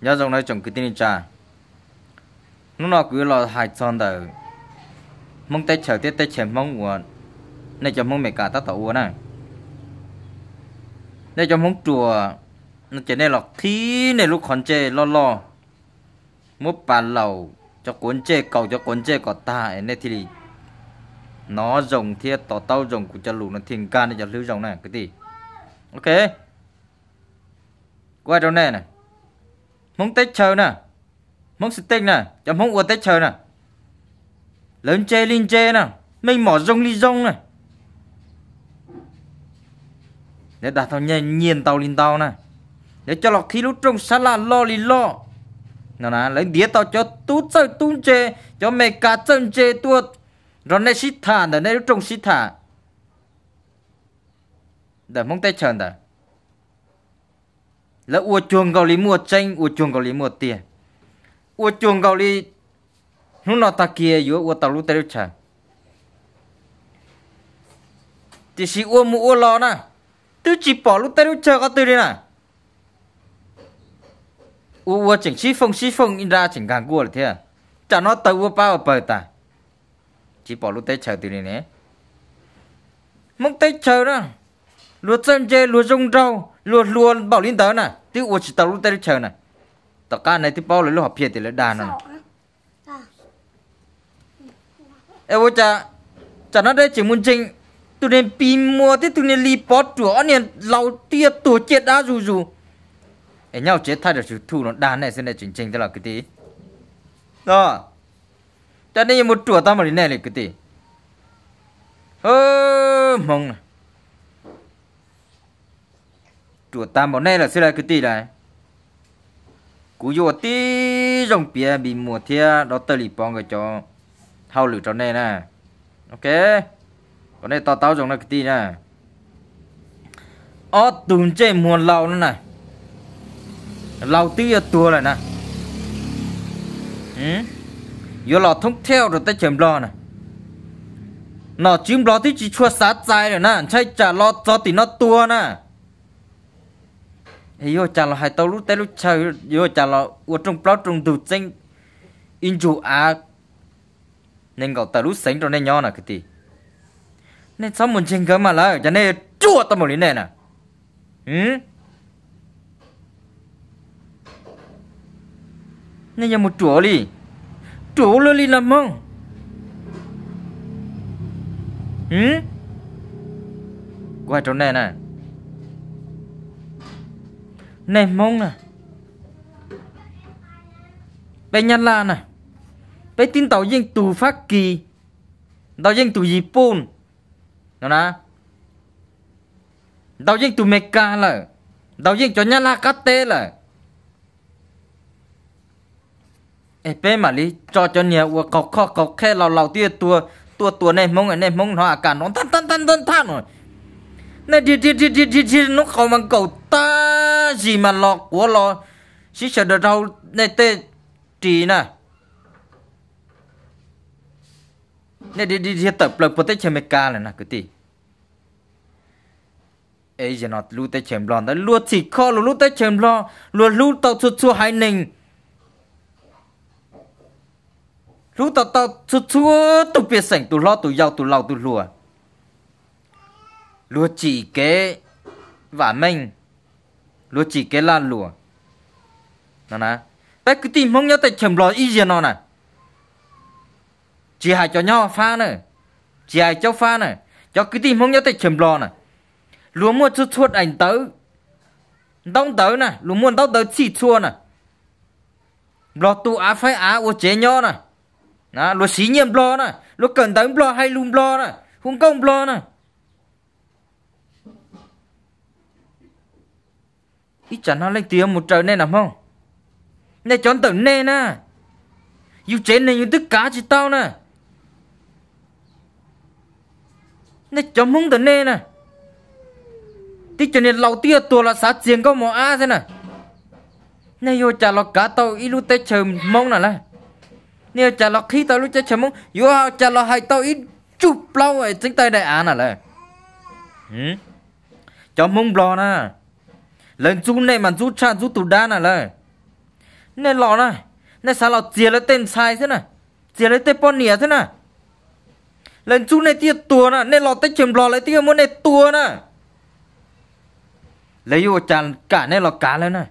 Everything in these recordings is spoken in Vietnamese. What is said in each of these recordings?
nhớ rằng nói chồng cái tin cha. Nó nó cứ lo hai son đời mong tết chờ tết tết chờ mong nguồn này cho mong mẹ cả tao tàu này này cho mong chùa, nó chỉ này lọc thí này lúc còn chê lo lo. Mốt bàn lầu cho cuốn chê, cầu cho cuốn chê có ta này thì nó rồng thiệt tỏ tao rồng của cho lù nó thiền can để cho lưu rồng này cái gì? Ok. Qua đâu này này mong tết chờ nè. Mong sự tinh nè. Cho mong uống tết chờ nè. Lớn chê, linh chê nè. Mình mỏ rông li rông nè. Để đặt thằng nhìn nhiên tàu, linh tàu nè. Để cho lọc khí lúc trong xa là lo li lo. Nó nè, lấy đĩa tàu cho tú chơi tung chê. Cho mẹ cá chân chê tuột. Rồi này xít thả, để này lúc trong xít thả. Để mong tết chờ nè là ua chuồng gạo lý mua tranh ua chuồng gạo lý mua tiền ua chuồng gạo lý nó nó ta kia yếu, ua tàu lú tây chả. Thì si ua mu ua lo na. Tôi chỉ bỏ lú tây chả có từ đây nè ua ua chỉnh xí phong xí phong, in ra chỉnh càng cua là thế à. Chả nó tàu ua bao bờ ta. Chỉ bỏ lú tây chả từ đây nè. Mong tây chả đó lúa chân chê, lúa rong rau, lúa lúa bảo linh tớ nè tí ua chỉ tàu lúc tây chờ nè tất cả này tí bao lấy lúc học phiệt thì lấy đàn nè ê ua cha cha nó đây chỉ muốn trình tụi nên pin mua thế tụi nên li bó chúa nên lau tia tổ chết đã dù dù. Ê nhau chết thay được sự thu nó đàn này xem này chỉnh chỉnh thế là cái tí. Đó. Cho nên một chúa tao mà đi này là cái tí. Ơ mong này chúa ta bảo này là sẽ là cái gì này. Cú vô tí rồng bia bị mùa thia, đó tơ lì bong cái cho hao lử cho này nè. Ok. Còn đây tao tao rồng là cái gì nè. Ó, tùm chơi mùa lâu nữa nè lâu tí ở tua này nè. Ừ. Vô lò thông theo rồi tới chấm lo nè. Nó chim lo tí chỉ chua sát dài rồi nè. Chạy trả lo cho tí nó tua nè yo chả là hai tàu lúc tới lúc chơi yo chả là ở trong bao trong tủ tranh in chủ à nên gọi tàu lúc sáng rồi, nên nhỏ nè, cái gì? Nên sao muốn chênh cái mà là cho nên chua tao một lý này nè ừ? Nên giờ một chùa đi. Chùa luôn đi làm mong ừ? Qua chỗ này nè này mông nè. Bây nhăn là nè. Bây tin tàu dân tù phát kỳ. Tàu dân tù gì pôn. Nó nè. Tàu dân tù mecca là. Tàu dân cho nhăn là cắt tê là. Ê bé mà lý cho cho nhà ua cọc kho cọc khe lào lào tia tua. Tua tua này mông này mông nó à cả nó tan tan tan tan tan rồi. Này đi đi đi đi đi đi, nó không bằng cầu ta gì mà lọ của lọ chỉ sợ được đâu này tê trì nè. Này, đi đi đi tập lực bớt tê chém ca này nè cái gì ấy giờ nó lưu tê chém lon đó lưu chỉ kho lưu tê chém lo lưu lưu tàu chua chua hai nình. Lưu tàu tàu chua chua tụ biệt sảnh tụ lo tụ giàu tụ lầu tụ lùa. Lúa chỉ kế và mình lúa chỉ cái là lúa nó nè bé cứ tìm mong nhớ tại chầm lò ý gì nó nè chỉ hai cho nhau pha nè chỉ hai cho pha nè cho cứ tìm mong nhớ tại chầm lò nè lúa mua chút chút ảnh tớ đông tớ nè lúa mua đông tớ chỉ chua nè lò tụ á phải á ô chế nhau nè nè lúa xí nhiệm lò nè lúa cần tớ lò hay lùm lò nè không công lò nè ít chẳng nó lên tiền một trời này làm không? Nè chọn tận nè nè. Yêu chế này yêu tất cả chỉ tao nè. Nè chọn không tận nè nè. Tí cho nên lâu tia tua là sát tiền có một a thế nè. Nè yêu chả lo cả tao ít lúc tết chờ mông nè nè này chả lo khi tao lúc tết chờ mong yêu chả lo hai tao ít chụp lâu ấy chính tay đại án nè lại, ừ chọn mong bò nè. Lần chú này mà chú cha chú tụ đa nè lệ nên lọ này nên sao lọ chia lấy tên sai thế này chia lấy tên pon nỉa thế này lần chú này tia tua nè nên lọ tới chìm lọ lấy tia muốn này tua nè lấy vô chàn cả nên lọ cả lên nè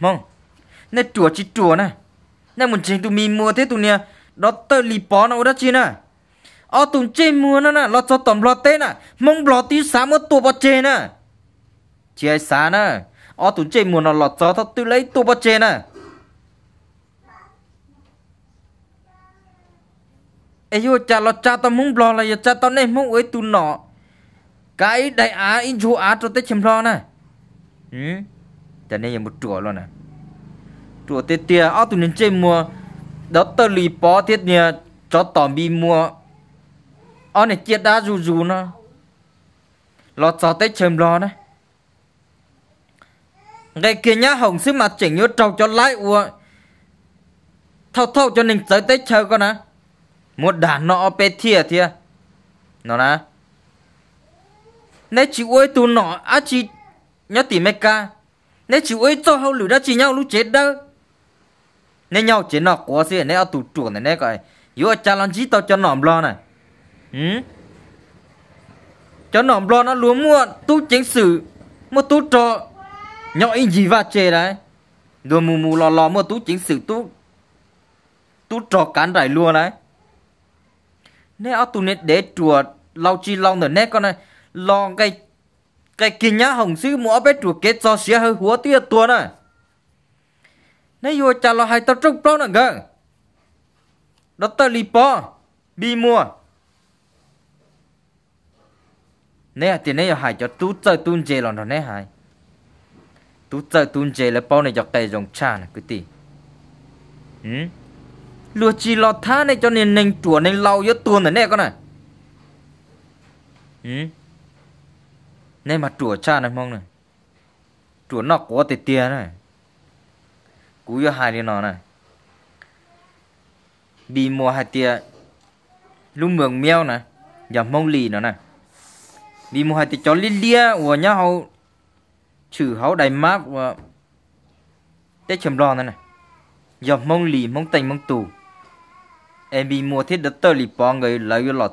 mong nên chùa chỉ chùa nè nên muốn chỉnh tụi mình mua thế tụi nè đó tơ lì bó nó đó chi nè ở tụi chơi mua nó nè lọ cho tầm lọ tên nè mong lọ tí sáng một tua bò chê nè chị ấy xa nè. Ở tụi chơi mua nó lọt gió thật tôi lấy tôi bò chê nè. Ai vô cha lọt cha tao muốn lo là cha tao nên muốn ấy tu nọ. Cái đại á in chú á cho tới chìm lo nè. Ừ. Cho nên một chùa luôn nè. Chùa tê tê ở tụi nên chơi mua. Đó tao lì bó thiết nha cho tỏ bi mua. Ở này chết đá rù rù nó lọt gió tới chìm lo nè. Ngày kia nhá, hồng xí mặt chỉnh nhớ trâu cho lái ua. Thâu thâu cho nên tới tới chơi con á một đàn nọ bê thìa thìa. Nó nè. Nếu chị ơi tu nọ, á chị nhớ tìm mê ca. Nếu chị ơi cho hậu lửa đó chị nhau lúc chết đâu nếu nhau chết nọ quá xí nếu tù chuột này nếu coi Yêu cha làm gì tao cho nòm lo này. Ừ. Cho nòm lo nó luôn mua tu chính sử, mua tu trọ nhỏ in gì va chê đấy? Rồi mù mù lò lò mua tú chính sự tú tú trò cán đại luôn đấy. Nè ở tụ nè, để chùa lau chi lau nữa nè con này. Lo cái cái kia nhá, hồng sư mua bé chùa kết cho xía hơi húa tia tua này nè vô trả lo hai tao trông bao nữa gần đó tao li po bi mua. Nè, tiền nè hai cho tú chơi tuôn chè lon nè, hai tú tớ tuôn chế là bao này cho tay dòng hmm? cha này cái gì ừ lúa chi lọt tha này cho nên nên chùa nên lau cho tuôn này nè con này ừ nên mà chùa cha này mong này chùa nó có tiền tiền này cú cho hai đi nó này bị mua hai tia. Lúc mường mèo này giờ mong lì nó này bị mua hai tia chó lì lia của nhau chữ hấu hậu đầy map và tết chầm lo này này. Dọc mong lì mong tành mong tù. Em bị mua thiết đất tơ lì bò người lấy lọt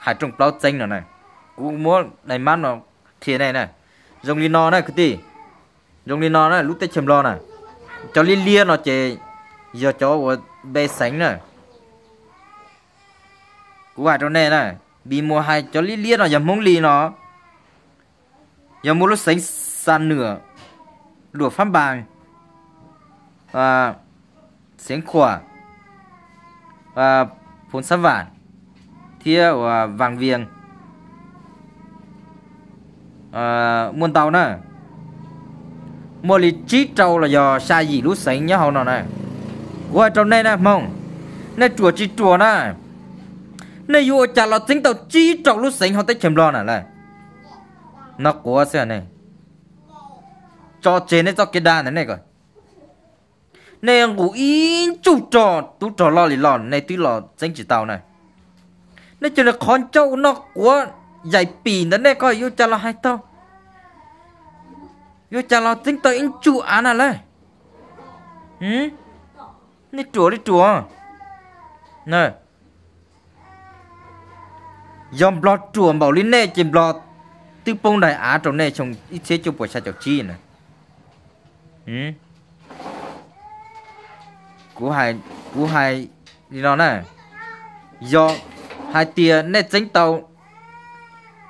hải trong bao chanh rồi này. Cũng mua đầy mát nó thiệt này này. Dùng li no này cái gì dùng li no này, lúc tết chầm lo này. Cho li lia nó chè giờ cho của bê sánh này. Cũng hải trong này này, bị mua hai cho li lia nó dọc mông lì nó giờ mua lúc sánh san nửa đùa pháp bàng và sánh khỏa. Và phun sát vạn. Thia và vàng viền. À, muôn tàu nè. Mua lì trí trâu là do xa gì lúc sánh nhá hậu nào nè. Qua trong này nè mong. Nè chùa chi chùa nè. Nè vô chả là tính tàu trí trâu lúc sánh họ tới chèm lo nè này nó quá xe này. Cho trên này cho cái đàn này này coi. Này ngủ in chú trò, tú trò lo lì lòn. Này, tí lò danh chỉ tàu này. Nó cho là con châu nó quá dạy pì nó này coi. Yêu cha lo hai tao. Yêu cha lo tính tới in chú án à lại ừ? Này chùa đi chùa. Này. Dòng lo chùa bảo linh nè, chìm lo tư bông đại á trong này trong ít chế cho bộ sa chọc chi nè ừ cú hai cú hai đi nó nè do hai tia nè tránh tàu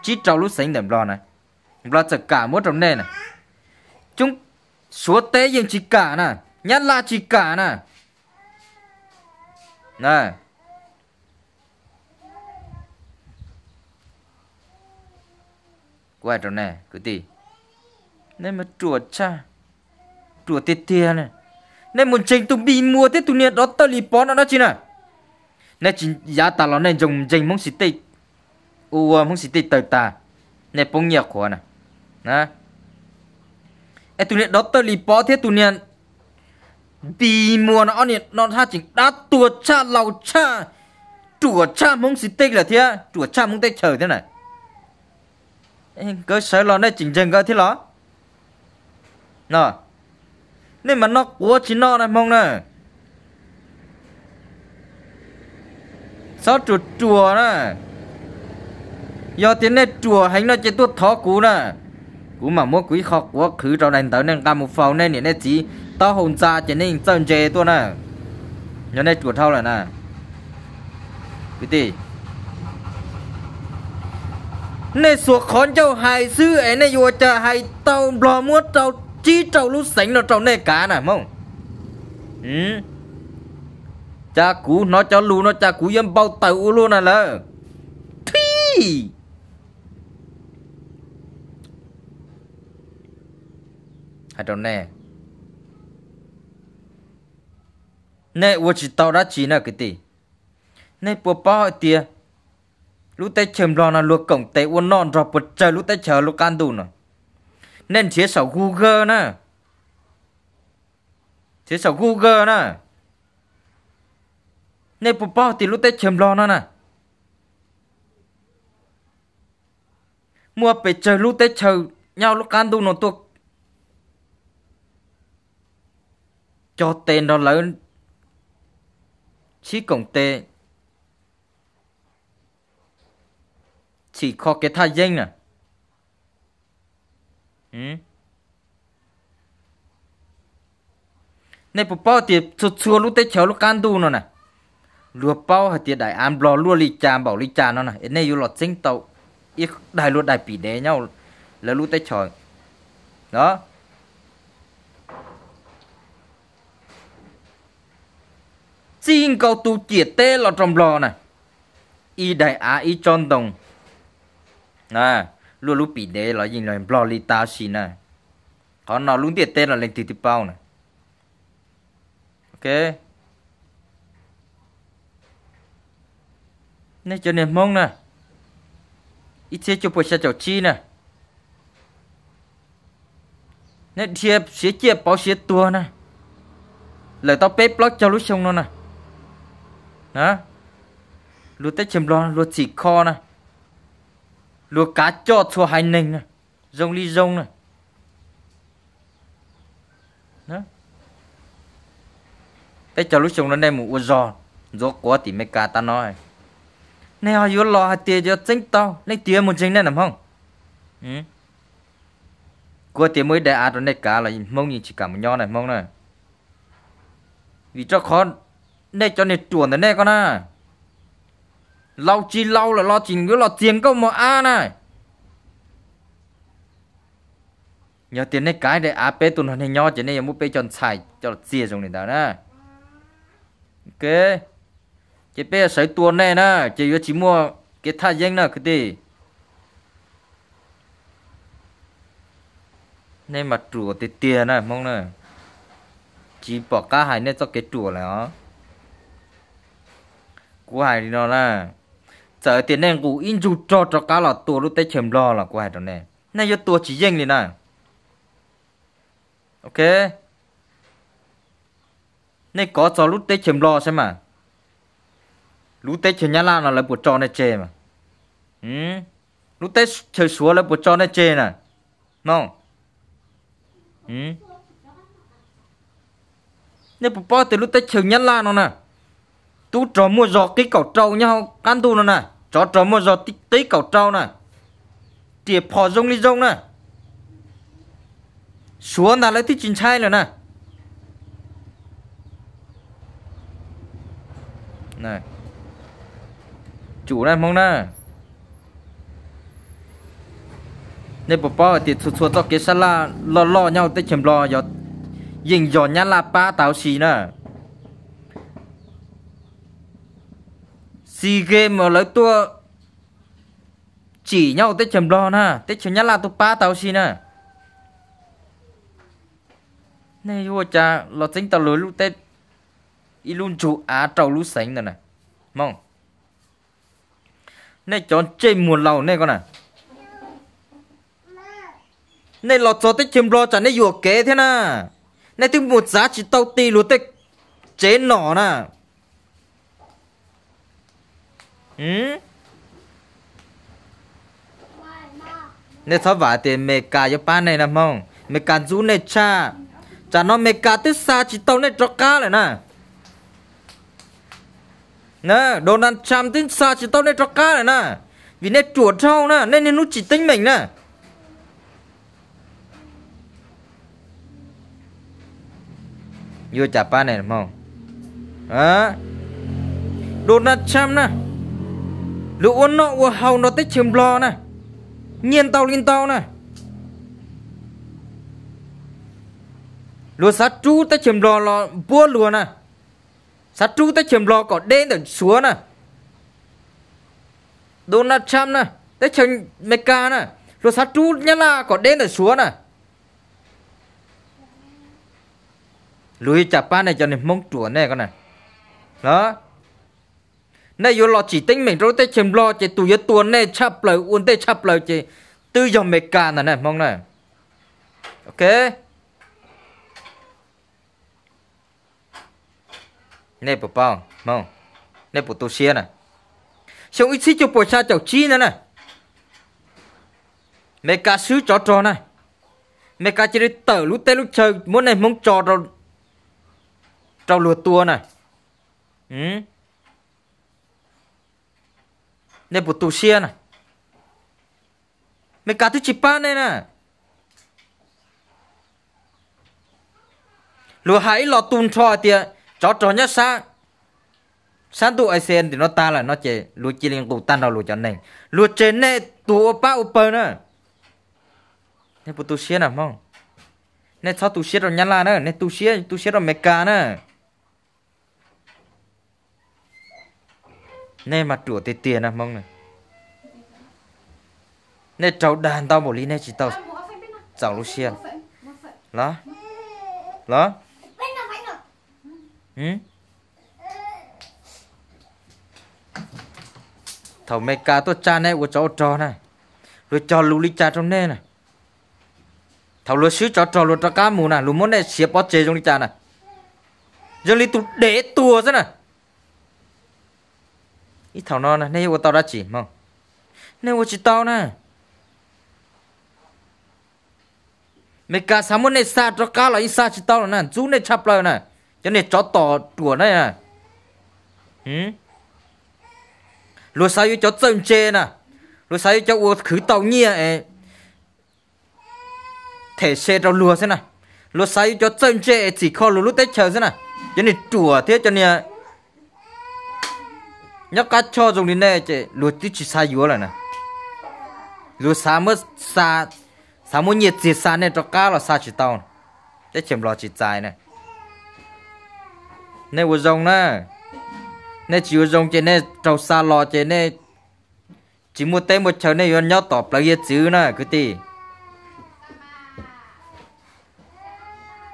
chỉ trâu lúc sinh đầm lo này lo chả cả mỗi trong này nè chúng số tế nhưng chỉ cả nè nhất là chỉ cả nè nè quay trong này cứ tì nên mà chuột cha chuột tiệt tiệt này nên muốn tranh tụng bị mua thế niệm đó, tao lì bón nó đó chứ nè. Nên chỉ giá ta nó nên dùng tranh mong xịt tê u à, mong xịt tê tờ ta nên bông nhạc của nè. Nè. Ê niệm đó, tao lì bón thế tụi bị mua nó niệm nó ha chỉ đã tuột cha, lầu cha. Chùa cha mong xịt tê là thế chùa cha mong tê chờ thế này cái sở lo này chỉnh chỉnh cái thế đó nè nên mà nó của chỉ nó này, mong nè sao chuột chùa nè do tiếng này chùa hành nó chỉ tuốt thó cú nè cú mà mua quý học của khứ trò đánh tới nên cam một phòng nên nên chỉ tao hồn ra chỉ nên chân chê tôi nè nhớ này chùa thâu là nè cái gì nè suốt khốn cháu hai sư ấy nè vừa chờ hai tàu lo mua tàu chi tàu lúc sánh nó tàu nè cá nè mong ừ. Cha cú nó cho lù nó, cha cú yếm bao tàu luôn nè lơ thi hai tàu nè. Nè vừa chỉ tàu đã chỉ nè, cái gì nè bố bao tiền lúc tay chầm lo là luộc cổng tay uốn non rồi bật trời, lúc tay chờ lúc can đủ nè nên chế sầu Google nè. Chế sầu Google nè. Nên bố bao thì lúc tay chầm lo nè nè. Mua bị chờ lúc tay chờ nhau, lúc can đủ nó tuột cho tên đó lớn. Chỉ cổng tên chỉ có cái thay danh à, ừ. Này bộ bao thì chua chua lúc tới chéo lúc can tu nó nè. Lúa bao hạt tiệt đại an bò lúa lì trà bảo lì trà nó nè. Cái này yêu lọt sinh tàu ít đại lúa đại bị đế nhau là lúc tới trời. Đó. Xin cầu tu triệt tê lọt trong lò nè. Y đại á y tròn đồng nè luôn lúc bị đế là gì là blo li ta xin nè. Họ nó luôn tiệt tên là lên từ từ bao nè. Ok. Nè, cho nên mong nè. Ít thế cho bữa sẽ cho chi nè. Nè chia sẽ chia bao sẽ tua nè. Lời tao bếp lót cho lúc xong nó nè. Hả? Lúc tết chìm lo, lúc chỉ kho nè lúa cá cho thua hai nành này rong ly rong này. Đó. Thế cho lúc chồng nó đem một giò. Gió quá thì mấy cá ta nói. Này họ vô lò hai tiền cho chính tao lấy tiền một chính này làm không? Ừ. Qua tiền mới để ăn rồi này cá là mông nhìn chỉ cả một nho này, mông này. Vì cho khó này cho này chuồn này này con à lâu chi lâu là lo chỉnh cứ lo tiền câu mà a này. Nhớ tiền này cái để a pe tuần này nhỏ chỉ này muốn p chọn xài cho chia dùng này đó nè. Ok. Chỉ p sấy tuần này nè chỉ có chỉ mua cái thay danh nè cái gì? Nên mà chùa thì tiền này mong này, chỉ bỏ cá hải nên cho cái chùa này đó của hải thì nó nè sợ tiền nên cụ in dù cho cho cá là tua lúc tết chèm lo là của hải nè. Nay cho tua chỉ riêng đi nè ok. Nay có cho lúc tết chèm lo xem mà. Lúc tết chèm nhá la là lại bột cho này chè mà. Ừ. Lúc tết chơi xúa là bột cho này chè nè. Không? Ừ. Nay bột bao từ lúc tết chèm nhá la nó nè. Tu trò mua giọt cái cỏ trâu nhau can tu nó nè cho chó mua giọt tí tí cầu trâu nè. Tiệp phò rong đi rong nè. Xuống là lấy tí chín chai rồi nè. Này. Chủ này mong nè. Nên bỏ bỏ thì xuất xuất cho cái sala là lo lo nhau tới chìm lo giờ dình dò nhá là ba tàu xì nè. Si game mà lấy tua chỉ nhau tết chầm lo na tết chầm nhát là tu pa tao xin nè này vua cha lo tính tao lối lúc tết. Y luôn chủ á trâu lúc sánh rồi này. Mong. Này chọn chơi mùa lầu này con à. Này, lọt cho tết chầm lo chả này vừa kế thế na. Này tiếng một giá chỉ tao tì luôn tết chế nỏ na ừ? Này thọ vả tiền mẹ cả cho ba này nè không? mẹ cả chú này, cha. Chả nó mẹ cả tức xa, chỉ tao này cho cá lại nè. Nè, Donald Trump tức xa, chỉ tao này cho cá lại nè. Vì nè chuột trâu nè nên nên nó chỉ tính mình nè. Vô chả ba này không à Donald Trump nè lũ uốn nọ của hầu nó tích chìm lò nè nhiên tàu lên tàu nè lúa sát chú tới chìm lò lo bua lúa nè sát chú tới chìm lò có đen để xuống nè Donald Trump nè tới chìm Mecca nè lúa sát chú nhá là có đen để xuống nè lùi chạp ba này cho nên mong chùa này con này. Đó này yo lo chỉ tính mình rồi tới chìm lo, chỉ tụi yo tuần này chắp lời, uốn tới chắp lời, chỉ tư dòng mệt cả này này, mong này. Ok. Này bộ bao mong. Này bộ tu xia này. Xong ít xí cho bộ cha cháu chi nè này. Mẹ cả sứ trò trò này. Mẹ cả chỉ đi tờ lúc tê lúc chơi muốn này mong trò rồi trâu lùa tua này. Ừ này. Bộ tu xia nè mẹ cả thứ chỉ ba này nè. Lúa hãy lọ tùn cho tiệt cho cho nhá sa sáng tụ ai sen thì nó ta là nó chè, lúa chỉ liên cụ tan đầu lúa cho này lúa trên này tụ ba upper nè này bộ tu xia nè mong? Này sao tu xia rồi nhá la nè này tu xia tu xia rồi mẹ cả nè. Nè mặt rửa tiền tiền à mong này. Nè, cháu đàn tao một ly nè chỉ tao. Cháu lúc xiên. Đó đó ừ. Thầu mẹ cá tôi cha này của cháu trò này. Rồi cho lũ lý cha trong nè này. Thầu lúa xứ cho trò lúa cho cá mù này. Lúa muốn này xếp bó chế trong lý cha này. Giờ lý tụ để tua thế này ít thằng nó này nay của tao đã chỉ, mong. Nay của chỉ tao nè mấy cả sáng muốn này, xa cho cá là ít xa chỉ tao nè chú này chập lại nè cho nên chó tỏ đùa này nè ừ lúa sao cho chân chê nè lúa sao cho uo khử tàu nhia ấy thể xe cho lúa thế nè lúa sao cho chân chê chỉ kho lúa lúa tết chờ thế nè cho nên đùa thế cho nên nhóc cá cho dùng đến đây chị luộc tí chỉ sai yếu là nè luộc sa mới sa sa mới nhiệt chỉ sa này cho cá là sa chỉ tao cái chìm lò chỉ dài nè nên vừa dùng nè nên chỉ vừa dùng chị nè trâu sa lò chị nè chỉ mua tên một chờ nè yon nhóc tọp là yên chữ nè cứ tì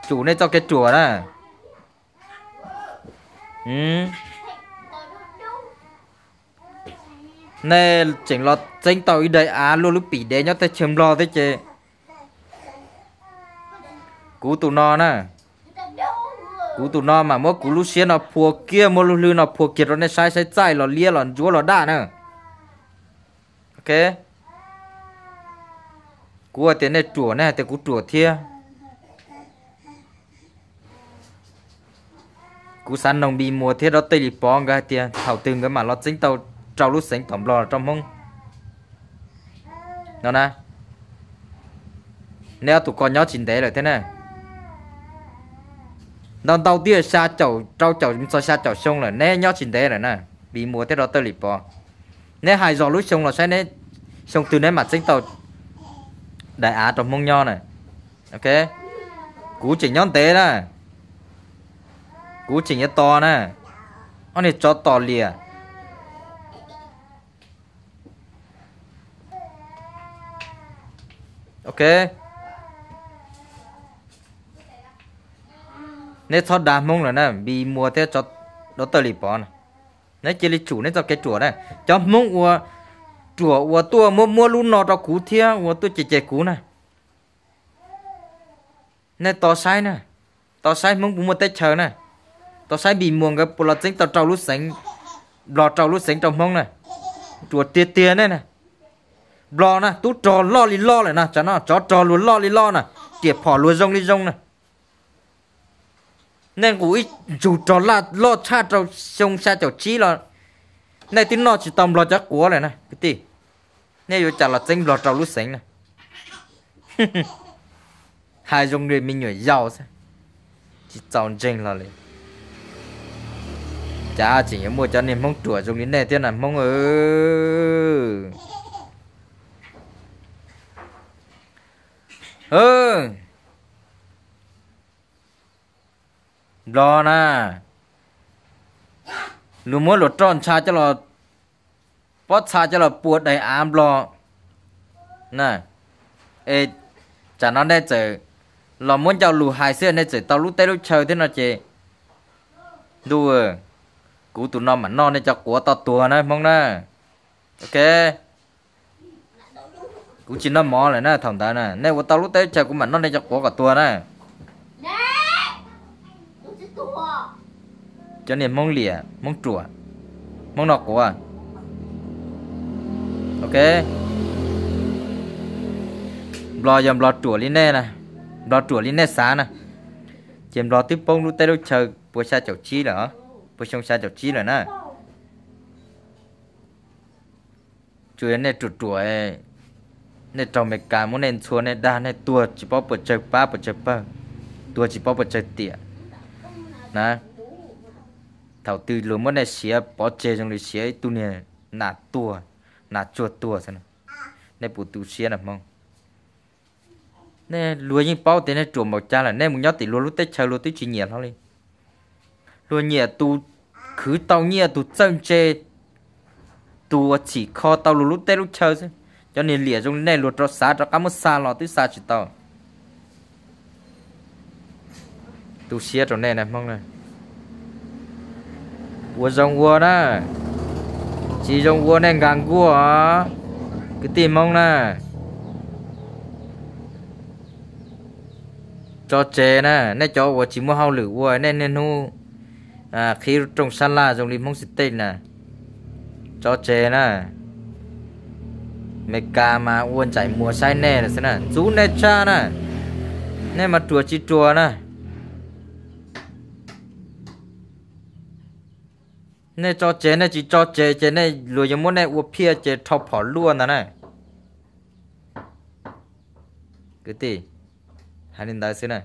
chủ nè cho cái chùa nè ừ nè, chỉnh lo chỉnh tàu đây à luôn lúc bị đế nhớ tới chấm lo thế chứ cú tụ nó nè. Cú tụ nó mà mỗi cú lúc xía nó phua kia mỗi lúc lư nó phua kia rồi nè, sai sai sai lo lia lo chúa lo đa nè. Ok. Cú ở tiền này chùa nè, tiền cú chùa thia. Cú san nông bị mùa thế đó, tây lì bong cái tiền thảo từng cái mà lo chính tàu trâu lúc sinh tổng lo trong mông nó nè nếu tụi con nhớ chín tế rồi thế này. Nó đầu tiên xa chậu trâu chậu chúng sao xa chậu sông rồi. Nè nhớ chín tế rồi nè. Bị mùa thế đó tới lịp bò. Nè, hai giò lúc sông là sẽ nè. Sông từ nè mặt sinh tàu. Đại á trong mông nho này. Ok. Cú chỉnh nhón tế nè. Cú chỉnh to nè. Anh này cho to lìa. Ok. Nên thoát đà mông là nè, bị mua theo cho đó tờ lì bỏ này chỉ lý chủ nên cho cái chùa này cho mông của chùa của tua, mua mua luôn nó cho cú thia của tôi chỉ chạy cú này nên to sai nè. To sai mông cũng mua tết chờ nè. To sai bị mua cái, bộ lót chính tao trâu lút sánh lò trâu lút sánh trong mông này chùa tiền tiền này nè lo nè tú trò lo li lo này nè chả nó, chó trò luôn lo li lo nè tiệp phỏ luôn rong li rong nè nên cũng ít chủ trò là lo cha trò sông xa trò chí là này tin nó chỉ tầm lo chắc của này nè cái gì này vừa chả là chính lo trò lúc sánh nè hai dòng người mình nhảy giàu sao chỉ tròn chính là liền chả chỉ mua cho nên mong chùa dùng đến này tiên là mong ơi ừ. Lo nè lu mua lột tròn cha cho lo bó cha cho lo buộc đầy ám lo. Nè. Ê, chả nó đây chờ lo muốn cho lù hai xưa này chờ tao lúc tây lúc chờ thế nào chị? Đùa ừ. cú tụi nó mà non này cho của tao tua này mong nè. Ok cú chỉ nó mò lại nè thằng ta nè. Nếu của tao lúc tây chờ của mình nó này cho của cả tua nè. Cho nên mong lìa mong chùa mong nọ của ok. Lo dầm lo chùa lên nè nè. Lo chùa lên nè xá nè. Chìm lo tiếp bông lúc tây lúc chờ bữa xa chậu chi nữa bữa xong xa chậu chi nữa nè. Chùa này chùa chùa ấy này trồng mấy cái muốn nên xuống này đa này tua chỉ bao bữa chơi ba bữa chơi ba tua chỉ bao bữa chơi tiệt nè thầu tư luôn muốn này xía bỏ chơi trong này xía tu này nà tua nà chua tua xem này bù tu xía nè mong. Nè lúa như bao tiền nè chuột một cha là nè muốn nhớ tỷ lúa lúc tết chơi lúa tết chỉ nhẹ thôi đi lúa nhẹ tu, khứ tàu nhẹ tu chân chê tu chỉ kho tàu lúa lúc tết lúc chơi xem cho nên lìa dùng này lúa cho xa cho cá mất xa lò tới xa chỉ tàu tu xía trong này này mong này. Vua dòng vua đó chỉ dòng vua này gần vua cái tìm mong này, cho chè nè. Nè cho vua chỉ mua hao lử vua nên nên hu à khi trồng san la dùng đi mong xịt tên nè. Cho chè nè mấy mà uốn chạy mùa sai nè là thế này, chú nè cha nè. Nè mà chùa chi chùa nè. Nè cho chế nè chỉ cho chế chế nè lùi giống muốn nè uống pia chế thọc bỏ luôn nè nè. Cái gì hai đến đây thế này